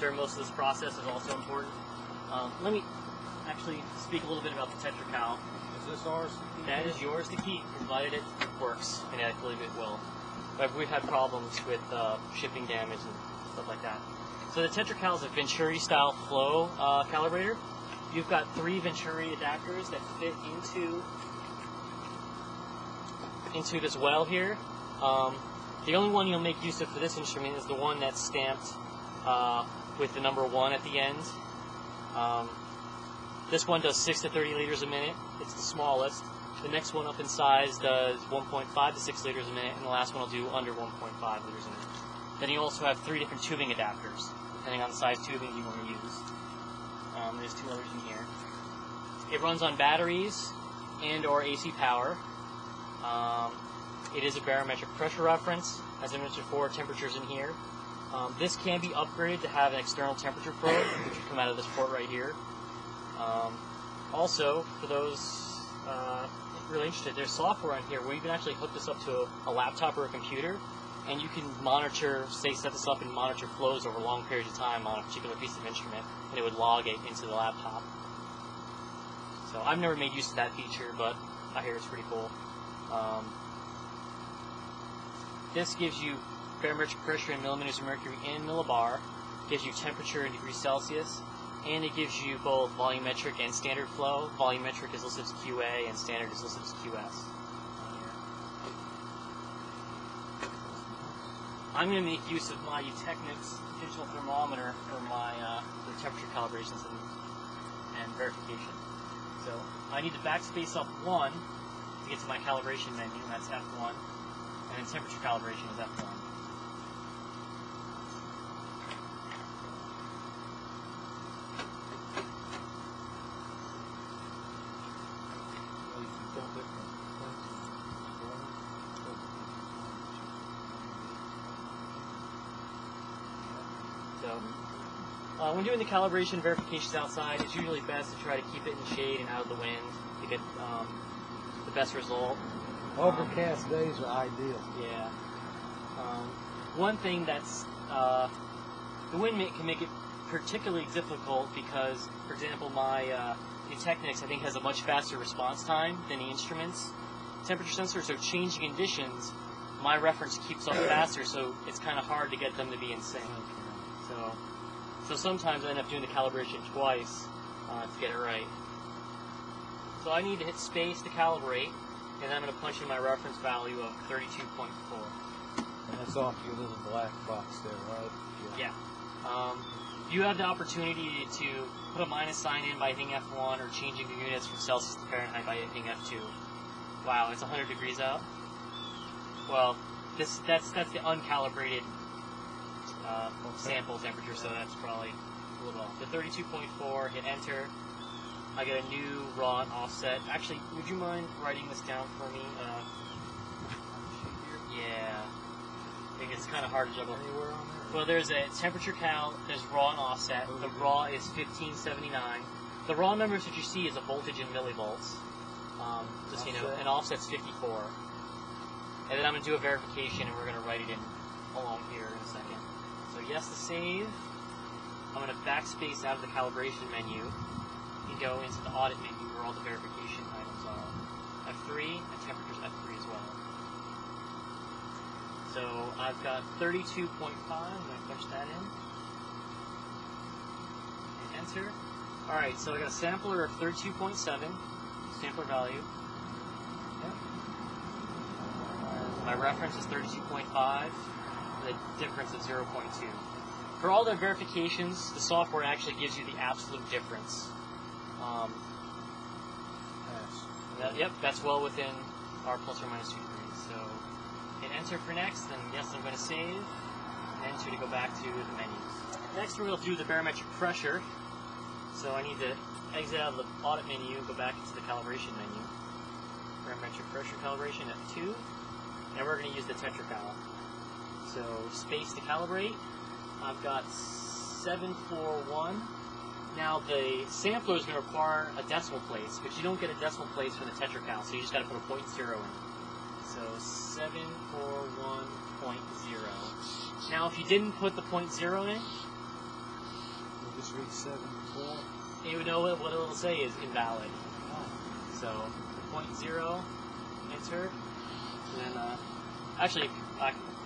during most of this process is also important. Um, let me actually speak a little bit about the TetraCal. Is this ours? That is yours to keep, provided it works, and I believe it will. But we've had problems with uh, shipping damage and stuff like that. So the TetraCal is a Venturi style flow uh, calibrator. You've got three Venturi adapters that fit into into this well here. Um, the only one you'll make use of for this instrument is the one that's stamped uh, with the number one at the end. Um, this one does 6 to 30 liters a minute. It's the smallest. The next one up in size does 1.5 to 6 liters a minute, and the last one will do under 1.5 liters a minute. Then you also have three different tubing adapters, depending on the size tubing you want to use. Um, there's two others in here. It runs on batteries and or AC power. Um, it is a barometric pressure reference. As I mentioned before, temperatures in here. Um, this can be upgraded to have an external temperature probe, which would come out of this port right here. Um, also, for those uh, really interested, there's software on here where you can actually hook this up to a, a laptop or a computer, and you can monitor, say, set this up and monitor flows over long periods of time on a particular piece of instrument, and it would log it into the laptop. So I've never made use of that feature, but I hear it's pretty cool. Um, this gives you barometric pressure in millimeters of mercury and millibar, gives you temperature in degrees Celsius, and it gives you both volumetric and standard flow. Volumetric is listed as QA, and standard is listed as QS. I'm going to make use of my Technics digital thermometer for my uh, for temperature calibrations and, and verification. So I need to backspace up one to get to my calibration menu, and that's F1, and then temperature calibration is F1. So, uh, when doing the calibration verifications outside, it's usually best to try to keep it in shade and out of the wind to get um, the best result. Overcast days are ideal. Yeah. Um, one thing that's uh, the wind can make it particularly difficult because, for example, my uh, Technics I think has a much faster response time than the instruments temperature sensor. So changing conditions, my reference keeps up faster, so it's kind of hard to get them to be in sync. So, so sometimes I end up doing the calibration twice uh, to get it right. So I need to hit space to calibrate, and I'm going to punch in my reference value of 32.4. And that's off your little black box there, right? Yeah. Um, you have the opportunity to put a minus sign in by hitting F1 or changing the units from Celsius to Fahrenheit by hitting F2. Wow, it's 100 degrees out. Well, this that's that's the uncalibrated uh, sample temperature, so that's probably a little off. The 32.4, hit enter. I get a new raw and offset. Actually, would you mind writing this down for me? Uh, yeah. I think it's kind of hard to juggle. Anywhere on there? Well, there's a temperature cal, there's raw and offset. The raw is 1579. The raw numbers that you see is a voltage in millivolts. Um, just so you know, and offset's 54. And then I'm going to do a verification and we're going to write it in along here in a second. So yes to save. I'm going to backspace out of the calibration menu and go into the audit menu where all the verification items are. F3 and temperature's F3 as well. So I've got 32.5. I'm going to punch that in. And enter. Alright, so I got a sampler of 32.7, sampler value. My reference is 32.5, the difference of 0.2. For all the verifications, the software actually gives you the absolute difference. Um, that, yep, that's well within our plus or minus 2 degrees. So hit enter for next, and yes, I'm going to save, and enter to go back to the menus. Next, we're going to do the barometric pressure. So I need to exit out of the audit menu, go back into the calibration menu. Barometric pressure calibration at 2, and we're going to use the TetraCal. So space to calibrate. I've got 741. Now the sampler is going to require a decimal place, but you don't get a decimal place for the TetraCal, so you just got to put a point zero in. So 741.0. Now if you didn't put the point zero in, three seven four. And you would know what, what it'll say is invalid. So point zero, enter, and then uh, actually I can write this.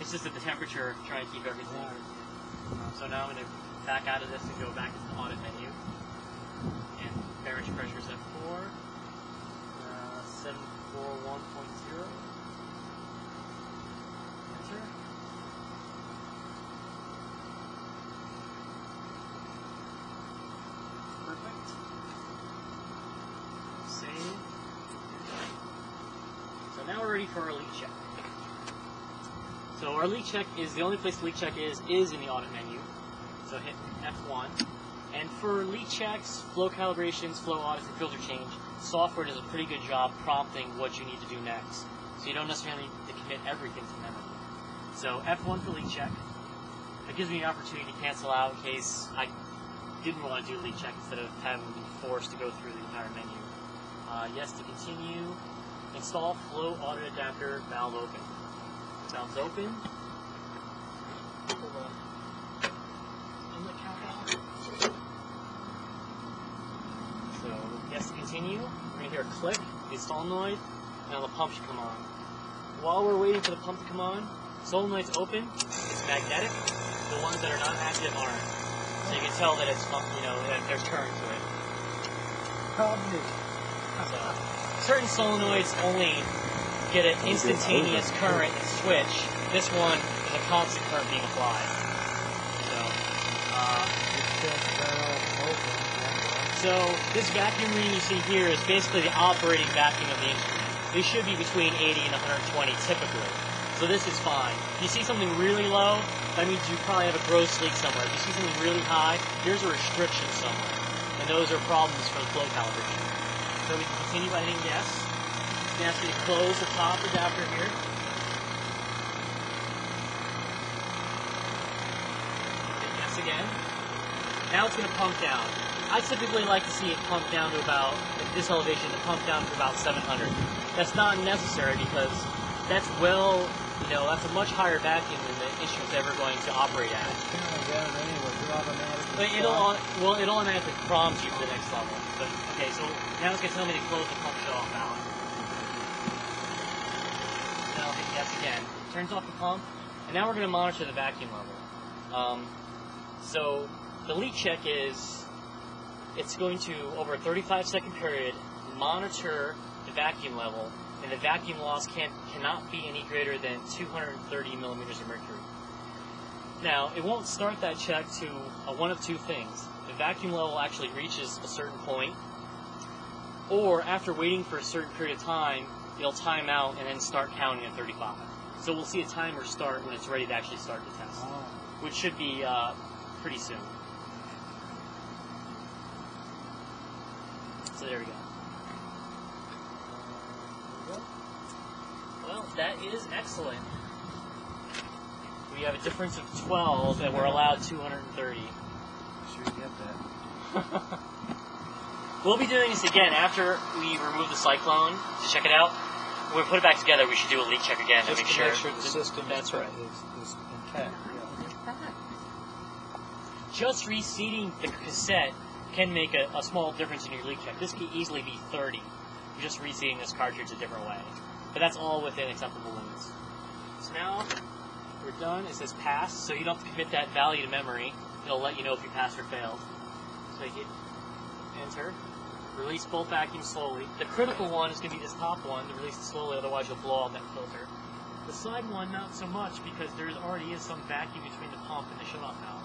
It's just at the temperature, trying to keep everything. So now I'm going to back out of this and go back to the audit menu. And bearish pressure is at 4, uh, 741.0. Enter. Perfect. Save. So now we're ready for our leak check. So our leak check is the only place the leak check is is in the audit menu. So hit F1. And for leak checks, flow calibrations, flow audits, and filter change, software does a pretty good job prompting what you need to do next. So you don't necessarily need to commit everything to memory. So F1 for leak check. It gives me an opportunity to cancel out in case I didn't want to do leak check instead of having to be forced to go through the entire menu. Uh, yes to continue. Install flow audit adapter valve open. Valve's open. Pull the inlet cap out. So yes to continue. We're gonna hear a click, the solenoid, now the pump should come on. While we're waiting for the pump to come on, solenoid's open, it's magnetic. The ones that are not active aren't. So you can tell that it's you know that there's current to it. combination. So certain solenoids only get an instantaneous current and switch. This one is a constant current being applied. So, uh, It says barrel open. so this vacuum reading you see here is basically the operating vacuum of the instrument. They should be between 80 and 120 typically. So this is fine. If you see something really low, that means you probably have a gross leak somewhere. If you see something really high, there's a restriction somewhere. And those are problems for the flow calibration. So we can continue by hitting yes. Ask you to close the top adapter here. Hit yes again. Now it's going to pump down. I typically like to see it pump down to about, at this elevation, to pump down to about 700. That's not necessary because that's well, you know, that's a much higher vacuum than the instrument's ever going to operate at. But it'll, well, it automatically prompts you for the next level. But, okay, so now it's going to tell me to close the pump shut off valve. Then I'll hit yes again. Turns off the pump, and now we're going to monitor the vacuum level. Um, so the leak check is it's going to over a 35 second period monitor the vacuum level, and the vacuum loss can cannot be any greater than 230 millimeters of mercury. Now, it won't start that check to uh, one of two things. The vacuum level actually reaches a certain point, or after waiting for a certain period of time, it'll time out and then start counting at 35. So we'll see a timer start when it's ready to actually start the test, Oh, which should be uh, pretty soon. So there we go. Well, that is excellent. We have a difference of 12, and we're allowed 230. sure you get that. We'll be doing this again after we remove the cyclone to check it out. When we put it back together, we should do a leak check again to Just make to sure. make sure the system That's is, right. is, is intact. Yeah. Just reseating the cassette can make a, a small difference in your leak check. This could easily be 30. You're just reseating this cartridge a different way. But that's all within acceptable limits. So now we're done. It says pass, so you don't have to commit that value to memory. It'll let you know if you passed or failed. So you hit enter. Release both vacuums slowly. The critical one is going to be this top one to release it slowly, otherwise you'll blow out that filter. The side one, not so much, because there already is some vacuum between the pump and the shut-off valve.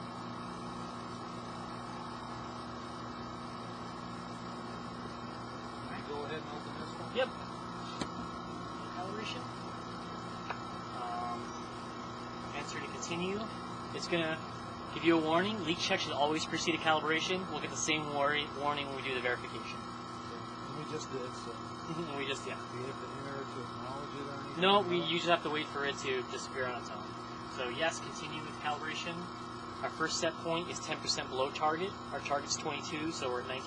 Can I go ahead and open this one? Yep. Calibration. Um, answer to continue. It's gonna give you a warning. Leak check should always precede a calibration. We'll get the same worry, warning when we do the verification. And we just did, so we just yeah. do you have to enter to acknowledge it or anything? No, we usually have to wait for it to disappear on its own. So yes, continue with calibration. Our first set point is 10% below target. Our target's 22, so we're at 19.8.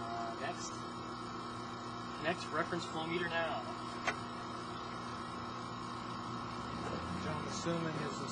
Uh, next. Next reference flow meter now. I'm assuming is this